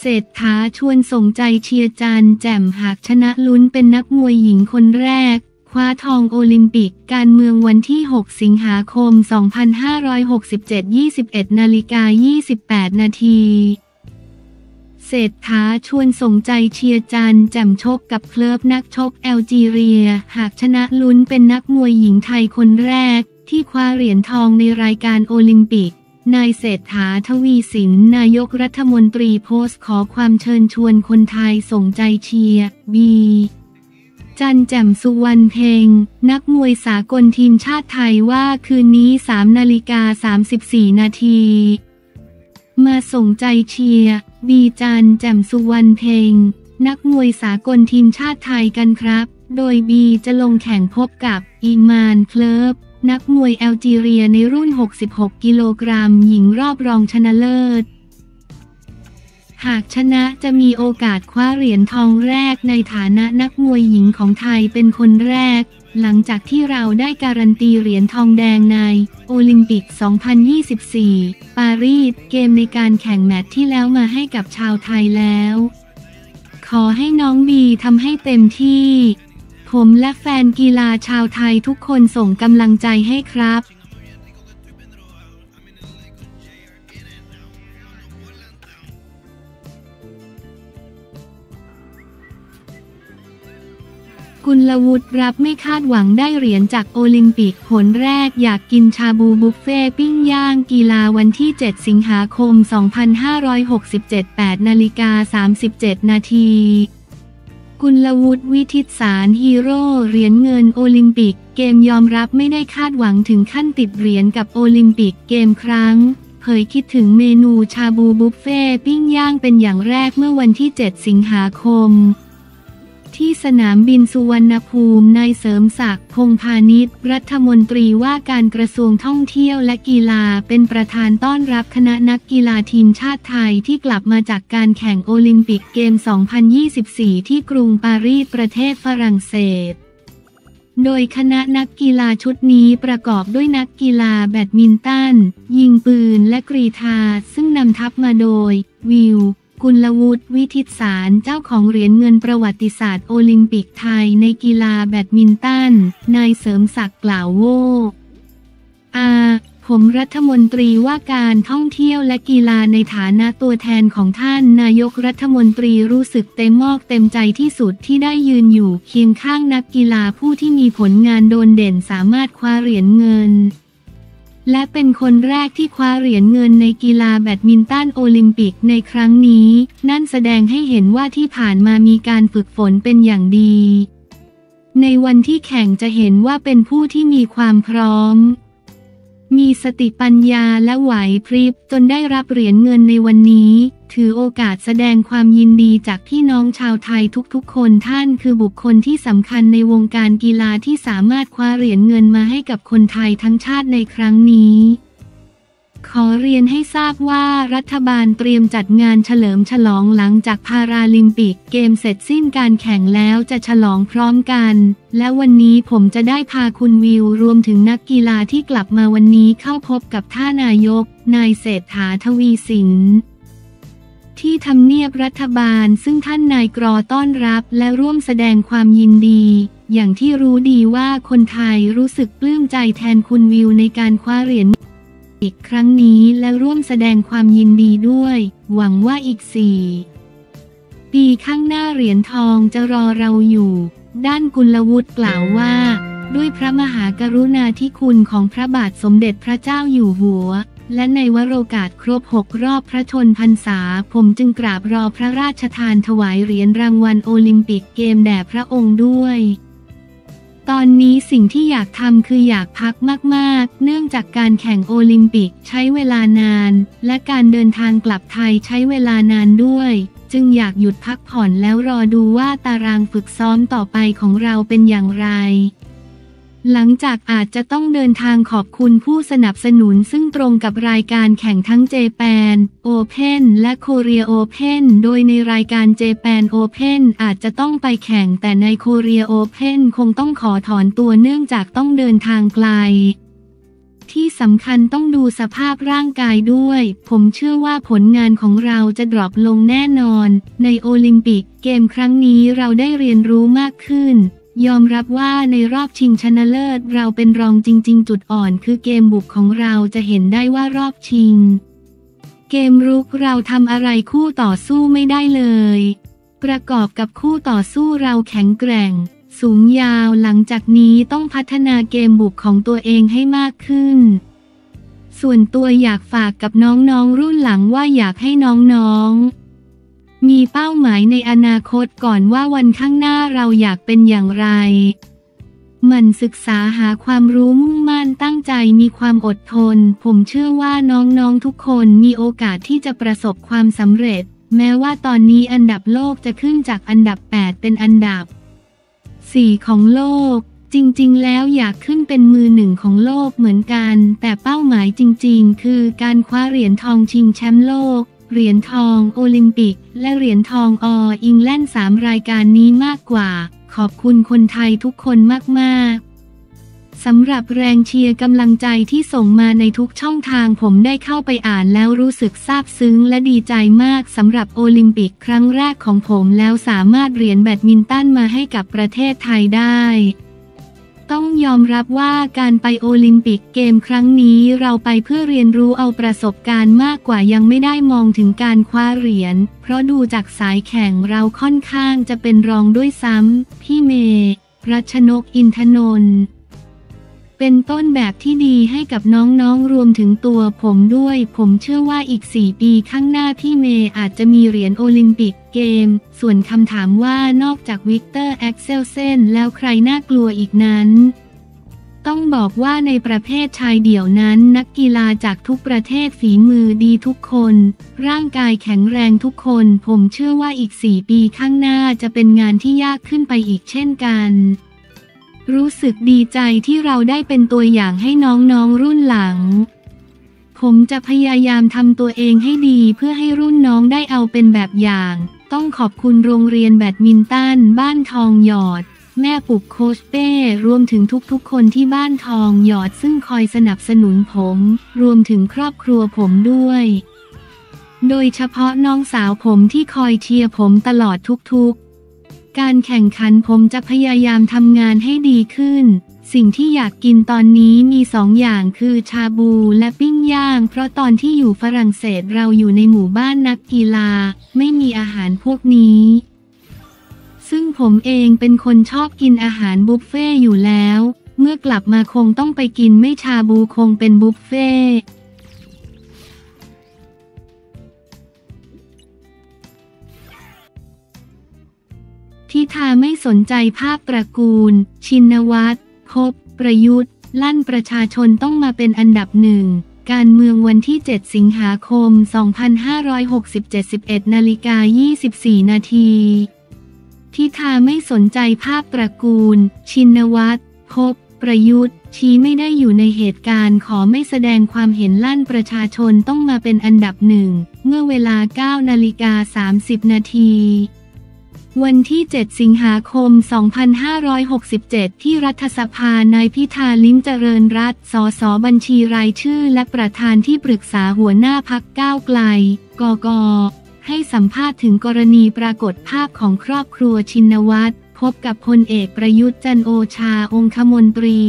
เศรษฐาชวนส่งใจเชียร์จันแจ่มหากชนะลุ้นเป็นนักมวยหญิงคนแรก คว้าทองโอลิมปิกการเมืองวันที่ 6 สิงหาคม 2567 21นาฬิกา28 นาทีเศรษฐาชวนส่งใจเชียร์จันแจ่มชกกับเคลิบนักชกแอลจีเรีย หากชนะลุ้นเป็นนักมวยหญิงไทยคนแรก ที่คว้าเหรียญทองในรายการโอลิมปิก นายเศรษฐาทวีสินนายกรัฐมนตรีโพสต์ข้อความเชิญชวนคนไทยส่งใจเชียร์บีจันทร์แจ่มสุวรรณเพ็งนักมวยสากลทีมชาติไทยว่าคืนนี้ 3 นาฬิกา 34 นาที มาส่งใจเชียร์บีจันทร์แจ่มสุวรรณเพ็งนักมวยสากลทีมชาติไทยกันครับ โดยบีจะลงแข่งพบกับอีมานเคลิฟ นักมวยแอลจีเรียในรุ่น 66 กิโลกรัมหญิงรอบรองชนะเลิศ หากชนะจะมีโอกาสคว้าเหรียญทองแรกในฐานะนักมวยหญิงของไทยเป็นคนแรก หลังจากที่เราได้การันตีเหรียญทองแดงใน โอลิมปิก 2024 ปารีสเกมในการแข่งแมตช์ที่แล้วมาให้กับชาวไทยแล้ว ขอให้น้องบีทำให้เต็มที่ ผมและแฟนกีฬาชาวไทยทุกคนส่งกำลังใจให้ครับกุลวุฒิรับไม่คาดหวังได้เหรียญจากโอลิมปิกผลแรกอยากกินชาบูบุฟเฟ่ปิ้งย่างกีฬาวันที่ 7 สิงหาคม 2567 8นาฬิกา37 นาที กุลวุฒิวิทิตสารฮีโร่เหรียญเงินโอลิมปิก เกมยอมรับไม่ได้คาดหวังถึงขั้นติดเหรียญกับโอลิมปิกเกมครั้ง เผยคิดถึงเมนูชาบูบุฟเฟ่ต์ปิ้งย่างเป็นอย่างแรกเมื่อวันที่ 7 สิงหาคม ที่สนามบินสุวรรณภูมินายเสริมศักดิ์พงษ์พานิชรัฐมนตรีว่าการกระทรวงท่องเที่ยวและกีฬาเป็นประธานต้อนรับคณะนักกีฬาทีมชาติไทยที่กลับมาจากการแข่งโอลิมปิกเกม 2024 ที่กรุงปารีสประเทศฝรั่งเศสโดยคณะนักกีฬาชุดนี้ประกอบด้วยนักกีฬาแบดมินตัน ยิงปืนและกรีธาซึ่งนำทัพมาโดย วิว กุลวุฒิวิทิตสารเจ้าของเหรียญเงินประวัติศาสตร์โอลิมปิกไทยในกีฬาแบดมินตัน นายเสริมศักดิ์กล่าวโวอาผมรัฐมนตรีว่าการท่องเที่ยวและกีฬาในฐานะตัวแทนของท่านนายกรัฐมนตรีรู้สึกเต็มมอกเต็มใจที่สุดที่ได้ยืนอยู่เคียงข้างนักกีฬาผู้ที่มีผลงานโดดเด่นสามารถคว้าเหรียญเงิน และเป็นคนแรกที่คว้าเหรียญเงินในกีฬาแบดมินตันโอลิมปิกในครั้งนี้ นั่นแสดงให้เห็นว่าที่ผ่านมามีการฝึกฝนเป็นอย่างดี ในวันที่แข่งจะเห็นว่าเป็นผู้ที่มีความพร้อม มีสติปัญญาและไหวพริบจนได้รับเหรียญเงินในวันนี้ ถือโอกาสแสดงความยินดีจากพี่น้องชาวไทยทุกๆ คนท่านคือบุคคลที่สำคัญในวงการกีฬาที่สามารถคว้าเหรียญเงินมาให้กับคนไทยทั้งชาติในครั้งนี้ ขอเรียนให้ทราบว่ารัฐบาลเตรียมจัดงานเฉลิมฉลองหลังจากพาราลิมปิกเกมเสร็จสิ้นการแข่งแล้วจะฉลองพร้อมกัน และวันนี้ผมจะได้พาคุณวิวรวมถึงนักกีฬาที่กลับมาวันนี้เข้าพบกับท่านายก นายเศรษฐาทวีสินที่ทำเนียบรัฐบาลซึ่งท่านนายกรอต้อนรับและร่วมแสดงความยินดี อย่างที่รู้ดีว่าคนไทยรู้สึกปลื้มใจแทนคุณวิวในการคว้าเหรียญ อีกครั้งนี้และร่วมแสดงความยินดีด้วย หวังว่าอีกสี่ปีข้างหน้าเหรียญทองจะรอเราอยู่ ด้านกุลวุฒิกล่าวว่า ด้วยพระมหากรุณาธิคุณของพระบาทสมเด็จพระเจ้าอยู่หัว และในวโรกาสครบหกรอบพระชนพรรษา ผมจึงกราบรอพระราชทานถวายเหรียญรางวัลโอลิมปิกเกมแด่พระองค์ด้วย ตอนนี้สิ่งที่อยากทำคืออยากพักมากๆ เนื่องจากการแข่งโอลิมปิกใช้เวลานาน และการเดินทางกลับไทยใช้เวลานานด้วย จึงอยากหยุดพักผ่อนแล้วรอดูว่าตารางฝึกซ้อมต่อไปของเราเป็นอย่างไร หลังจากอาจจะต้องเดินทางขอบคุณผู้สนับสนุนซึ่งตรงกับรายการแข่งทั้งเจแปนโอเพนและโคเรียโอเพนโดยในรายการเจแปนโอเพนอาจจะต้องไปแข่งแต่ในโคเรียโอเพนคงต้องขอถอนตัวเนื่องจากต้องเดินทางไกล ที่สำคัญต้องดูสภาพร่างกายด้วย ผมเชื่อว่าผลงานของเราจะ drop ลงแน่นอน ในโอลิมปิกเกมครั้งนี้เราได้เรียนรู้มากขึ้น ยอมรับว่าในรอบชิงชนะเลิศเราเป็นรองจริง ๆ จุดอ่อนคือเกมบุกของเราจะเห็นได้ว่ารอบชิง เกมรุกเราทำอะไรคู่ต่อสู้ไม่ได้เลย ประกอบกับคู่ต่อสู้เราแข็งแกร่ง สูงยาวหลังจากนี้ต้องพัฒนาเกมบุกของตัวเองให้มากขึ้น ส่วนตัวอยากฝากกับน้องๆรุ่นหลังว่าอยากให้น้องๆ มีเป้าหมายในอนาคตก่อนว่าวันข้างหน้าเราอยากเป็นอย่างไร หมันศึกษาหาความรู้มุ่งมั่นตั้งใจมีความอดทน ผมเชื่อว่าน้องๆทุกคนมีโอกาสที่จะประสบความสำเร็จ แม้ว่าตอนนี้อันดับโลกจะขึ้นจากอันดับ 8 เป็นอันดับ 4 ของโลก จริงๆ แล้วอยากขึ้นเป็นมือหนึ่งของโลกเหมือนกัน แต่เป้าหมายจริง ๆ คือการคว้าเหรียญทองชิงแชมป์โลก เหรียญทองโอลิมปิก และเหรียญทองออิงแลนด์สามรายการนี้มากกว่า ขอบคุณคนไทยทุกคนมากๆสำหรับแรงเชียร์กำลังใจที่ส่งมาในทุกช่องทางผมได้เข้าไปอ่านแล้วรู้สึกซาบซึ้งและดีใจมากสำหรับโอลิมปิกครั้งแรกของผมแล้วสามารถเหรียญแบดมินตันมาให้กับประเทศไทยได้ ต้องยอมรับว่าการไปโอลิมปิกเกมครั้งนี้เราไปเพื่อเรียนรู้เอาประสบการณ์มากกว่ายังไม่ได้มองถึงการคว้าเหรียญ เพราะดูจากสายแข่งเราค่อนข้างจะเป็นรองด้วยซ้ำ พี่เมย์รัชนกอินทนนท์ เป็นต้นแบบที่ดีให้กับน้องๆ รวมถึงตัวผมด้วย ผมเชื่อว่าอีก 4 ปีข้างหน้าพี่เมย์อาจจะมีเหรียญโอลิมปิกเกม ส่วนคำถามว่านอกจากวิกเตอร์แอ็กเซลเซนแล้วใครน่ากลัวอีกนั้น ต้องบอกว่าในประเภทชายเดี่ยวนั้น นักกีฬาจากทุกประเทศฝีมือดีทุกคน ร่างกายแข็งแรงทุกคน ผมเชื่อว่าอีก 4 ปีข้างหน้าจะเป็นงานที่ยากขึ้นไปอีกเช่นกัน รู้สึกดีใจที่เราได้เป็นตัวอย่างให้น้องๆรุ่นหลัง ผมจะพยายามทำตัวเองให้ดีเพื่อให้รุ่นน้องได้เอาเป็นแบบอย่าง ต้องขอบคุณโรงเรียนแบดมินตันบ้านทองหยอด แม่ปุกโคชเป้ รวมถึงทุกๆ คนที่บ้านทองหยอดซึ่งคอยสนับสนุนผม รวมถึงครอบครัวผมด้วย โดยเฉพาะน้องสาวผมที่คอยเชียร์ผมตลอดทุกๆ การแข่งขันผมจะพยายามทำงานให้ดีขึ้น สิ่งที่อยากกินตอนนี้มีสองอย่างคือชาบูและปิ้งย่าง เพราะตอนที่อยู่ฝรั่งเศสเราอยู่ในหมู่บ้านนักกีฬา ไม่มีอาหารพวกนี้ ซึ่งผมเองเป็นคนชอบกินอาหารบุฟเฟ่อยู่แล้ว เมื่อกลับมาคงต้องไปกินไม่ชาบูคงเป็นบุฟเฟ่ ทิธาไม่สนใจภาพตระกูล ชินวัตรพบ ประยุทธ์ ลั่นประชาชนต้องมาเป็นอันดับหนึ่ง การเมืองวันที่ 7 สิงหาคม 2567 11นาฬิกา24 นาทีทิธาไม่สนใจภาพตระกูล ชินวัตรพบ ประยุทธ์ ชี้ไม่ได้อยู่ในเหตุการณ์ขอไม่แสดงความเห็นลั่นประชาชนต้องมาเป็นอันดับหนึ่ง เมื่อเวลา 9 นาฬิกา 30 นาที วันที่ 7 สิงหาคม 2567 ที่รัฐสภานายพิธาลิ้มเจริญรัตสสบัญชีรายชื่อ และประธานที่ปรึกษาหัวหน้าพักก้าวไกล กก ให้สัมภาษณ์ถึงกรณีปรากฏภาพของครอบครัวชินวัตรพบกับพลเอกประยุทธ์จันโอชาองคมนตรี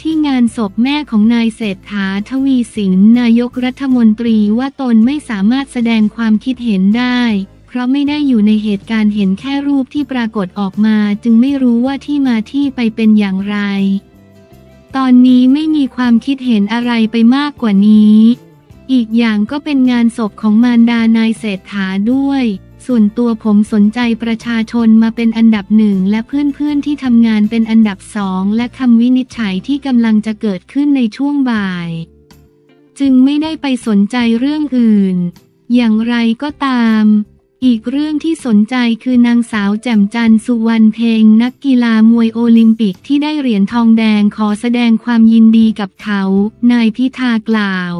ที่งานศพแม่ของนายเศรษฐาทวีสินนายกรัฐมนตรีว่าตนไม่สามารถแสดงความคิดเห็นได้ เพราะไม่ได้อยู่ในเหตุการณ์เห็นแค่รูปที่ปรากฏออกมา จึงไม่รู้ว่าที่มาที่ไปเป็นอย่างไร ตอนนี้ไม่มีความคิดเห็นอะไรไปมากกว่านี้ อีกอย่างก็เป็นงานศพของมารดานายเศรษฐาด้วย ส่วนตัวผมสนใจประชาชนมาเป็นอันดับหนึ่งและเพื่อนๆที่ทำงานเป็นอันดับสองและคำวินิจฉัยที่กำลังจะเกิดขึ้นในช่วงบ่าย จึงไม่ได้ไปสนใจเรื่องอื่น อย่างไรก็ตาม อีกเรื่องที่สนใจคือนางสาวแจ่มจันทร์สุวรรณเพลงนักกีฬามวยโอลิมปิกที่ได้เหรียญทองแดงขอแสดงความยินดีกับเขา นายพิธากล่าว